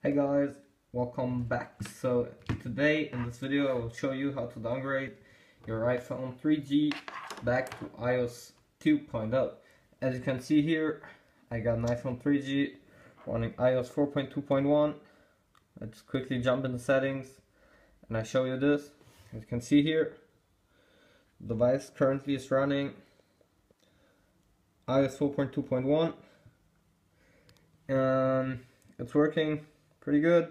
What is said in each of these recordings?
Hey guys, welcome back. So today in this video I will show you how to downgrade your iPhone 3G back to iOS 2.0. As you can see here, I got an iPhone 3G running iOS 4.2.1. Let's quickly jump in the settings and I show you this. As you can see here, the device currently is running iOS 4.2.1 and it's working pretty good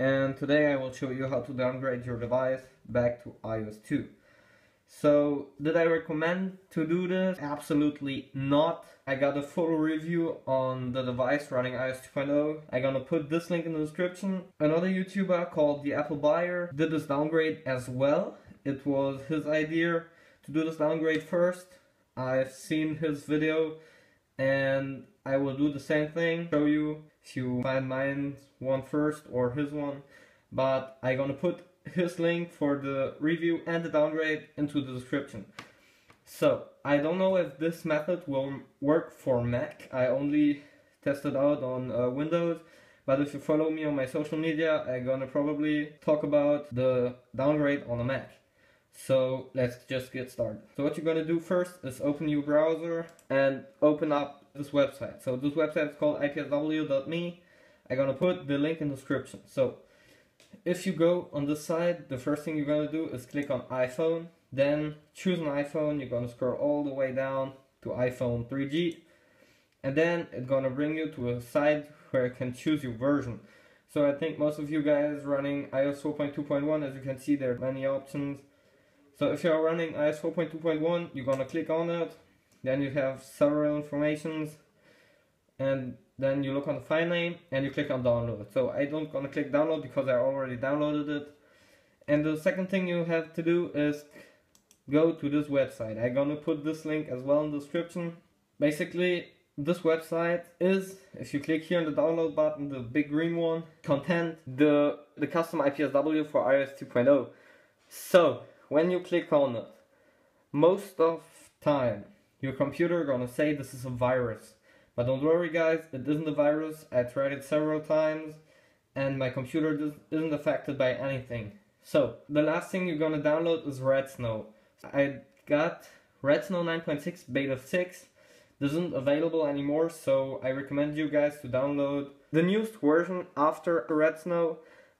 and today I will show you how to downgrade your device back to iOS 2 so did I recommend to do this? Absolutely not. I got a full review on the device running iOS 2.0. I'm gonna put this link in the description. Another YouTuber called The Apple Buyer did this downgrade as well. It was his idea to do this downgrade first. I've seen his video and I will do the same thing, show you you find mine one first or his one, but I'm gonna put his link for the review and the downgrade into the description. So, I don't know if this method will work for Mac, I only tested out on uh, Windows, but if you follow me on my social media, I'm gonna probably talk about the downgrade on a Mac. So let's just get started. So what you're gonna do first is open your browser and open up this website. So this website is called ipsw.me. I'm gonna put the link in the description. So if you go on this side, the first thing you're gonna do is click on iPhone, then choose an iPhone, you're gonna scroll all the way down to iPhone 3G, and then it's gonna bring you to a site where you can choose your version. So I think most of you guys running iOS 4.2.1, as you can see there are many options so if you're running iOS 4.2.1, you're gonna click on it, then you have several informations, and then you look on the file name and you click on download. So I don't gonna click download because I already downloaded it. And the second thing you have to do is go to this website. I'm gonna put this link as well in the description. Basically, this website is, if you click here on the download button, the big green one, content the, the custom IPSW for iOS 2.0. So, when you click on it, most of time your computer gonna say this is a virus. But don't worry guys, it isn't a virus. I tried it several times and my computer isn't affected by anything. So, the last thing you're gonna download is Redsn0w. I got Redsn0w 9.6 beta 6. This isn't available anymore, so I recommend you guys to download the newest version after Redsn0w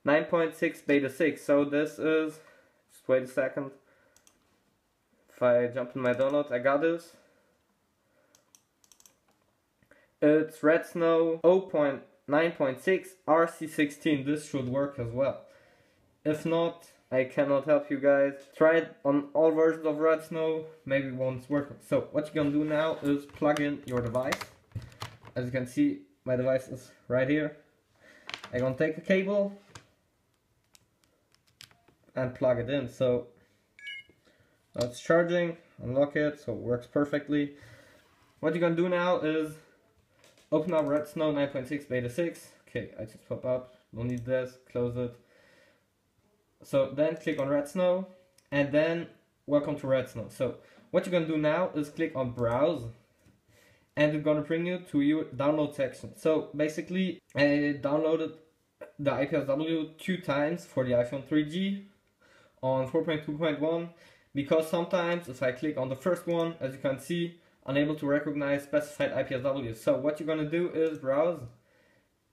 9.6 beta 6. So this is just wait a second. If I jump in my download, I got this. It's Redsn0w 0.9.6 RC16. This should work as well. If not, I cannot help you guys. Try it on all versions of Redsn0w. Maybe one's working. So what you're gonna do now is plug in your device. As you can see, my device is right here. I'm gonna take a cable and plug it in. So it's charging, unlock it, so it works perfectly. What you're gonna do now is open up Redsn0w 9.6 beta 6. Okay, I just pop up, don't need this, close it. So then click on Redsn0w and then welcome to Redsn0w. So what you're gonna do now is click on browse and it's gonna bring you to your download section. So basically I downloaded the IPSW two times for the iPhone 3G on 4.2.1 because sometimes if I click on the first one, as you can see, unable to recognize specified IPSW. So what you're gonna do is browse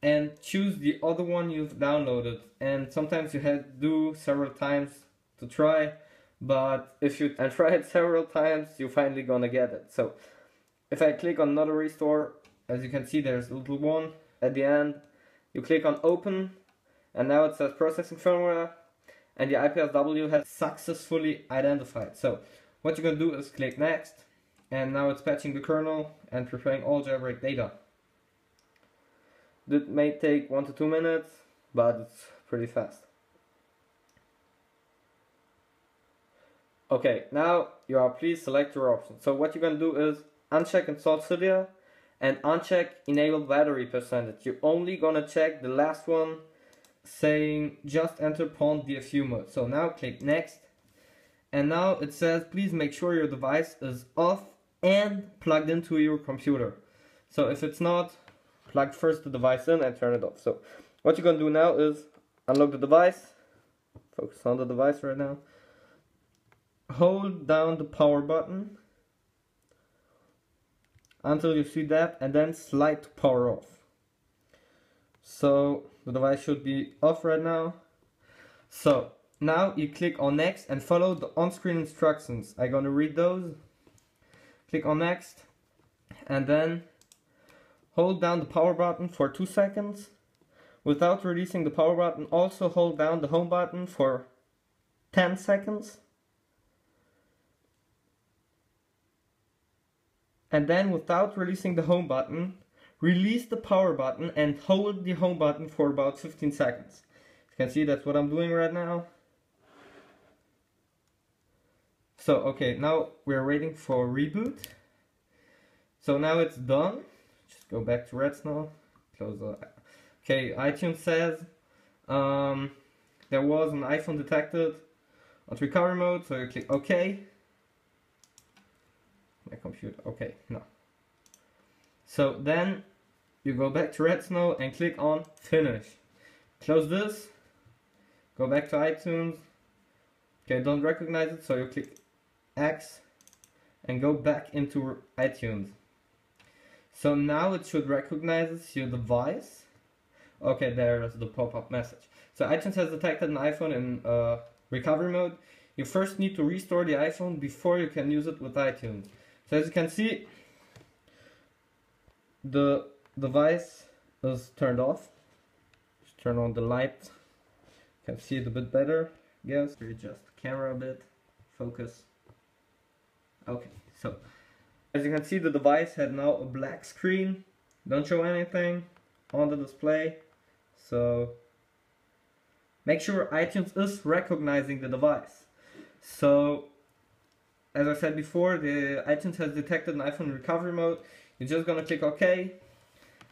and choose the other one you've downloaded. And sometimes you have to do several times to try, but if you and try it several times, you're finally gonna get it. So if I click on another restore, as you can see, there's a little one at the end. You click on open, and now it says processing firmware and the IPSW has successfully identified. So what you're to do is click next and now it's patching the kernel and preparing all jailbreak data. That may take 1 to 2 minutes, but it's pretty fast. Okay, now you are please select your option. So what you're going to do is uncheck install Cydia and uncheck enable battery percentage. You're only going to check the last one saying just enter Pwned DFU mode. So now click next. And now it says please make sure your device is off and plugged into your computer. So if it's not plug first the device in and turn it off. So what you're gonna do now is unlock the device, focus on the device right now, hold down the power button until you see that and then slide to power off. So the device should be off right now. So now you click on next and follow the on-screen instructions. I'm gonna read those. Click on next and then hold down the power button for 2 seconds. Without releasing the power button also hold down the home button for 10 seconds. And then without releasing the home button release the power button and hold the home button for about 15 seconds. You can see that's what I'm doing right now. So, okay, now we're waiting for reboot. So now it's done. Just go back to Redsn0w, close the... Okay, iTunes says um, there was an iPhone detected on recovery mode, so you click OK. My computer, okay, no. So then you go back to Redsn0w and click on finish. Close this, go back to iTunes. Okay, don't recognize it, so you click X and go back into iTunes. So now it should recognize your device. Okay, there's the pop-up message. So iTunes has detected an iPhone in uh, recovery mode. You first need to restore the iPhone before you can use it with iTunes. So as you can see, the device is turned off. Just turn on the light. You can see it a bit better, I guess. Readjust the camera a bit. Focus. Okay, so as you can see the device had now a black screen. Don't show anything on the display. So make sure iTunes is recognizing the device. So as I said before, the iTunes has detected an iPhone recovery mode. You're just gonna click OK,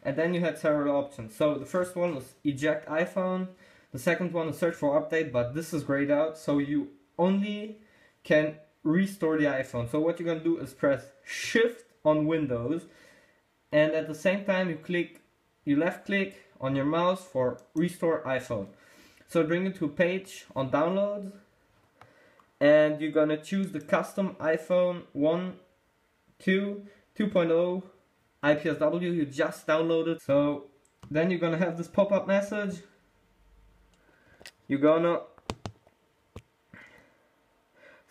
and then you had several options. So the first one was eject iPhone. The second one is search for update, but this is grayed out, so you only can restore the iPhone. So what you're gonna do is press Shift on Windows, and at the same time you click, you left click on your mouse for restore iPhone. So bring it to a page on downloads, and you're gonna choose the custom iPhone 1, 2, 2.0 IPSW you just downloaded. So then you're gonna have this pop-up message. You're gonna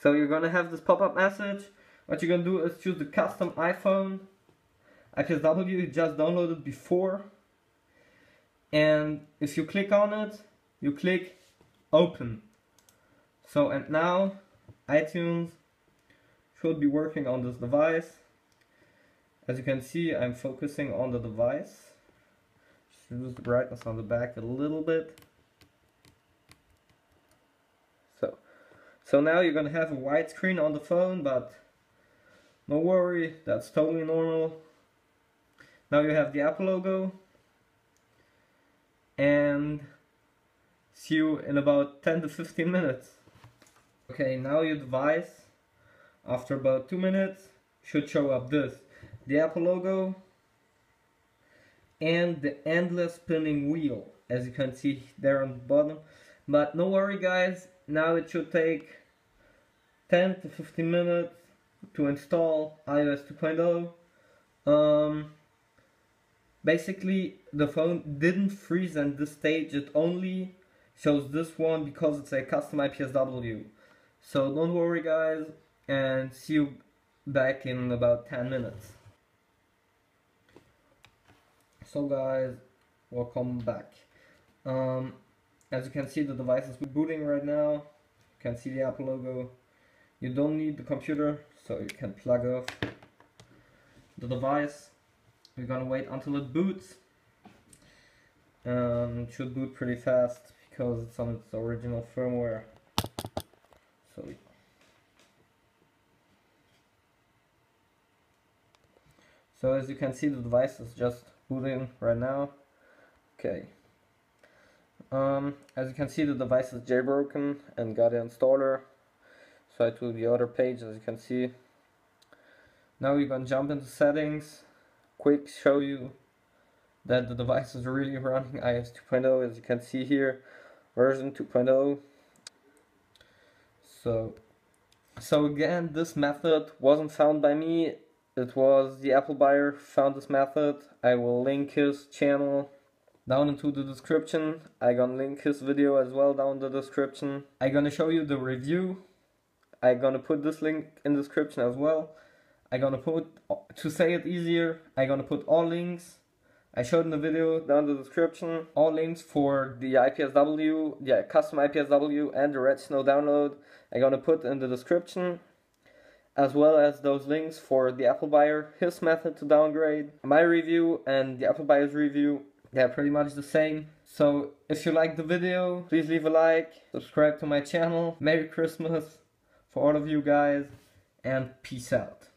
so you're gonna have this pop-up message. What you're gonna do is choose the custom iPhone IPSW you just downloaded before. And if you click on it, you click open. So and now iTunes should be working on this device. As you can see, I'm focusing on the device. Just reduce the brightness on the back a little bit. So, so now you're gonna have a white screen on the phone, but no worry, that's totally normal. Now you have the Apple logo. And see you in about 10 to 15 minutes. Okay, now your device, after about 2 minutes, should show up this the Apple logo, and the endless spinning wheel, as you can see there on the bottom. But no worry guys, now it should take 10 to 15 minutes to install iOS 2.0. Um, basically, the phone didn't freeze at this stage, it only shows this one because it's a custom IPSW. So don't worry guys, and see you back in about 10 minutes. So guys, welcome back. Um, as you can see the device is booting right now. You can see the Apple logo. You don't need the computer, so you can plug off the device. We're gonna wait until it boots. Um, it should boot pretty fast because it's on its original firmware. So So as you can see the device is just booting right now. Okay. Um, as you can see the device is jailbroken and got an installer. So I to the other page as you can see. Now we're gonna jump into settings, quick show you that the device is really running iOS 2.0 as you can see here. Version 2.0 so so again this method wasn't found by me. It was the Apple buyer found this method. I will link his channel down into the description. I gonna link his video as well down the description. I gonna show you the review I gonna put this link in the description as well I gonna put to say it easier I gonna put all links I showed in the video down in the description all links for the IPSW, yeah, custom IPSW and the Retina download I'm gonna put in the description as well as those links for the Apple buyer, his method to downgrade, my review and the Apple buyer's review. They're pretty much the same. So if you like the video, please leave a like, subscribe to my channel. Merry Christmas for all of you guys and peace out.